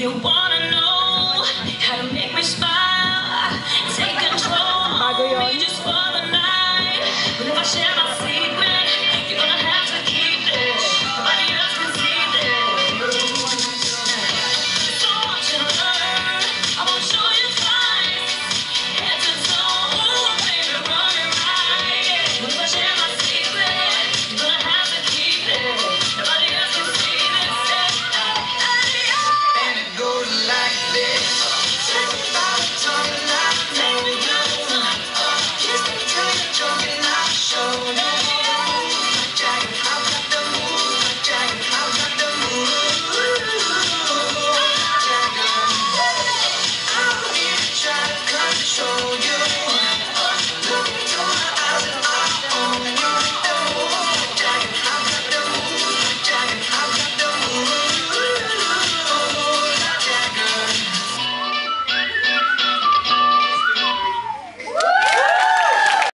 you want.